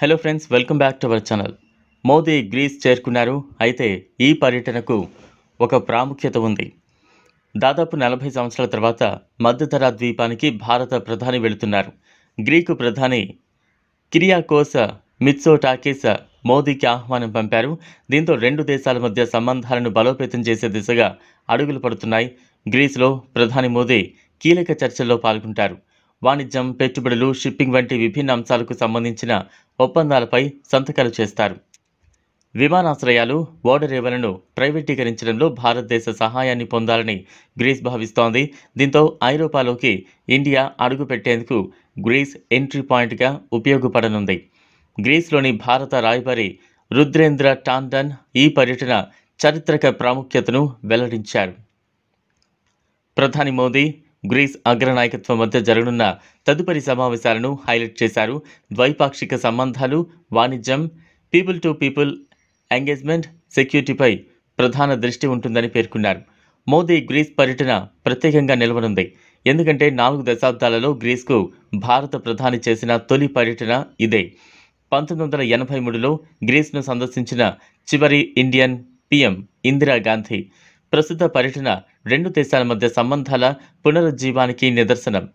Hello friends welcome back to our channel Modi Greece చేరుకున్నారు. అయితే ఈ పర్యటనకు ఒక ప్రాముఖ్యత ఉంది. దాదాపు నలభై సంవత్సరాల తర్వాత మధ్యధరా ద్వీపానికి భారత ప్రధాని వెళుతున్నారు. గ్రీకు ప్రధాని కిరియాకోస్ మిత్సోటాకిస్ మోదీకి ఆహ్వానం పంపారు. దీంతో రెండు దేశాల మధ్య సంబంధాలను బలోపేతం చేసే దిశగా అడుగులు పడుతున్నాయి. గ్రీస్లో ప్రధాని మోదీ కీలక చర్చల్లో పాల్గొంటారు. వాణిజ్యం పెట్టుబడులు షిప్పింగ్ వంటి విభిన్న అంశాలకు సంబంధించిన ఒప్పందాలపై సంతకాలు చేస్తారు. విమానాశ్రయాలు ఓడరేవులను ప్రైవేటీకరించడంలో భారతదేశ సహాయాన్ని పొందాలని గ్రీస్ భావిస్తోంది. దీంతో ఐరోపాలోకి ఇండియా అడుగుపెట్టేందుకు గ్రీస్ ఎంట్రీ పాయింట్గా ఉపయోగపడనుంది. గ్రీస్లోని భారత రాయబారి రుద్రేంద్ర టాండన్ ఈ పర్యటన చారిత్రక ప్రాముఖ్యతను వెల్లడించారు. ప్రధాని మోదీ గ్రీస్ అగ్రనాయకత్వం మధ్య జరగనున్న తదుపరి సమావేశాలను హైలైట్ చేశారు. ద్వైపాక్షిక సంబంధాలు వాణిజ్యం పీపుల్ టు పీపుల్ ఎంగేజ్మెంట్ సెక్యూరిటీపై ప్రధాన దృష్టి ఉంటుందని పేర్కొన్నారు. మోదీ గ్రీస్ పర్యటన ప్రత్యేకంగా నిలవనుంది. ఎందుకంటే నాలుగు దశాబ్దాలలో గ్రీస్కు భారత ప్రధాని చేసిన తొలి పర్యటన ఇదే. పంతొమ్మిది వందల ఎనభై మూడులో గ్రీస్ను సందర్శించిన చివరి ఇండియన్ పిఎం ఇందిరాగాంధీ ప్రస్తుత పర్యటన రెండు దేశాల మధ్య సంబంధాల పునరుజ్జీవానికి నిదర్శనం.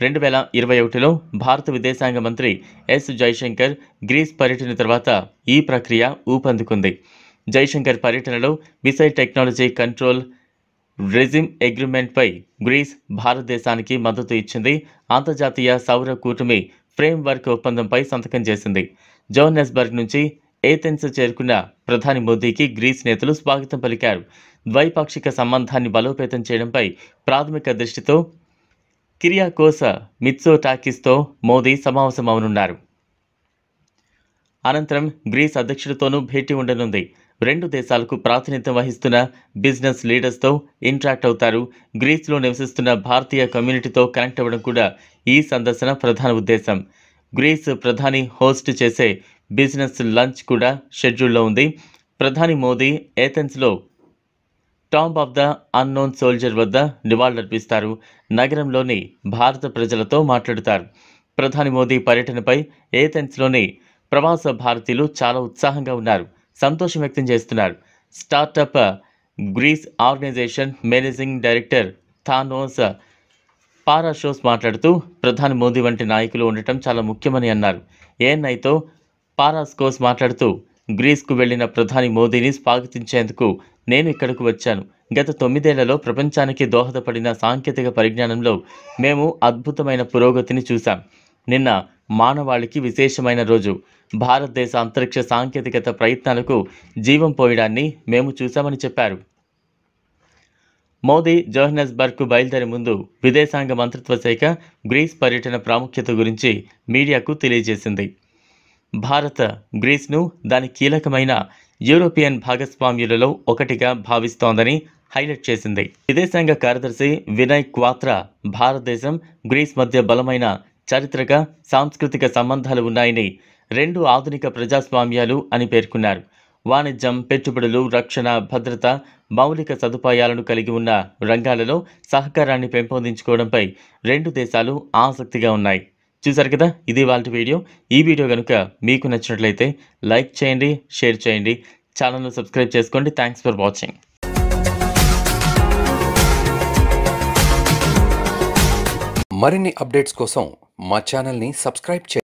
రెండు వేల ఇరవై ఒకటిలో భారత విదేశాంగ మంత్రి ఎస్ జైశంకర్ గ్రీస్ పర్యటన తర్వాత ఈ ప్రక్రియ ఊపందుకుంది. జైశంకర్ పర్యటనలో మిసైల్ టెక్నాలజీ కంట్రోల్ రెజిమ్ అగ్రిమెంట్పై గ్రీస్ భారతదేశానికి మద్దతు ఇచ్చింది. అంతర్జాతీయ సౌర కూటమి ఫ్రేమ్వర్క్ ఒప్పందంపై సంతకం చేసింది. జోహన్నెస్బర్గ్ నుంచి ఏథెన్స్ చేరుకున్న ప్రధాని మోదీకి గ్రీస్ నేతలు స్వాగతం పలికారు. ద్వైపాక్షిక సంబంధాన్ని బలోపేతం చేయడంపై ప్రాథమిక దృష్టితో కిరియాకోస్ మిత్సోటాకిస్తో మోదీ సమావేశమవనున్నారు. అనంతరం గ్రీస్ అధ్యక్షుడితోనూ భేటీ ఉండనుంది. రెండు దేశాలకు ప్రాతినిధ్యం వహిస్తున్న బిజినెస్ లీడర్స్తో ఇంటరాక్ట్ అవుతారు. గ్రీస్లో నివసిస్తున్న భారతీయ కమ్యూనిటీతో కనెక్ట్ అవ్వడం కూడా ఈ సందర్శన ప్రధాన ఉద్దేశం. గ్రీస్ ప్రధాని హోస్ట్ చేసే బిజినెస్ లంచ్ కూడా షెడ్యూల్లో ఉంది. ప్రధాని Modi ఏథెన్స్లో tomb of the unknown soldier వద్ద నివాళులర్పిస్తారు. నగరంలోని భారత ప్రజలతో మాట్లాడుతారు. ప్రధాని మోదీ పర్యటనపై ఏథెన్స్లోని ప్రవాస భారతీయులు చాలా ఉత్సాహంగా ఉన్నారు. సంతోషం వ్యక్తం చేస్తున్నారు. Startup Greece organisation managing director Thanos Parashos మాట్లాడుతూ ప్రధాని మోదీ వంటి నాయకులు ఉండటం చాలా ముఖ్యమని అన్నారు. ఏఎన్ఐతో పారాస్కోస్ మాట్లాడుతూ గ్రీస్కు వెళ్ళిన ప్రధాని మోదీని స్వాగతించేందుకు నేను ఇక్కడకు వచ్చాను. గత తొమ్మిదేళ్ళలో ప్రపంచానికి దోహదపడిన సాంకేతిక పరిజ్ఞానంలో మేము అద్భుతమైన పురోగతిని చూశాం. నిన్న మానవాళికి విశేషమైన రోజు. భారతదేశ అంతరిక్ష సాంకేతికత ప్రయత్నాలకు జీవం పోయడాన్ని మేము చూశామని చెప్పారు. మోదీ జోహనస్బర్గ్కు బయలుదేరే ముందు విదేశాంగ మంత్రిత్వ శాఖ గ్రీస్ పర్యటన ప్రాముఖ్యత గురించి మీడియాకు తెలియజేసింది. భారత్ గ్రీస్ను దాని కీలకమైన యూరోపియన్ భాగస్వామ్యులలో ఒకటిగా భావిస్తోందని హైలైట్ చేసింది. విదేశాంగ కార్యదర్శి వినయ్ క్వాత్రా భారతదేశం గ్రీస్ మధ్య బలమైన చారిత్రక సాంస్కృతిక సంబంధాలు ఉన్నాయని రెండు ఆధునిక ప్రజాస్వామ్యాలు అని పేర్కొన్నారు. వాణిజ్యం పెట్టుబడులు రక్షణ భద్రత మౌలిక సదుపాయాలను కలిగి ఉన్న రంగాలలో సహకారాన్ని పెంపొందించుకోవడంపై రెండు దేశాలు ఆసక్తిగా ఉన్నాయి. చూసారు కదా? ఇది వాళ్ళ వీడియో. ఈ వీడియో కనుక మీకు నచ్చినట్లయితే లైక్ చేయండి షేర్ చేయండి ఛానల్ను సబ్స్క్రైబ్ చేసుకోండి. థ్యాంక్స్ ఫర్ వాచింగ్ మరిన్ని అప్డేట్స్ కోసం మా ఛానల్ని సబ్స్క్రైబ్ చేయండి.